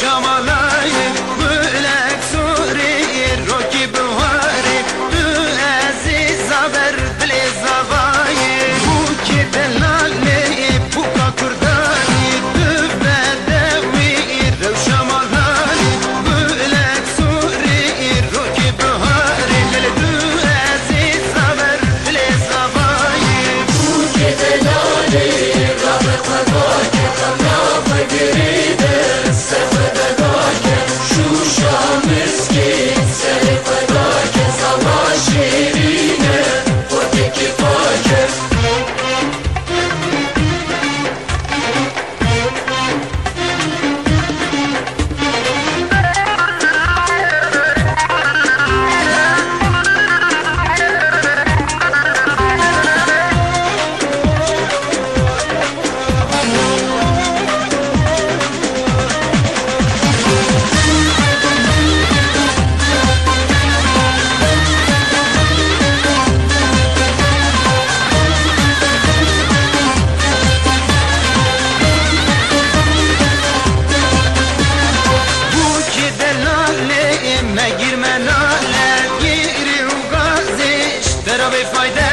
Come on. I'll be fine.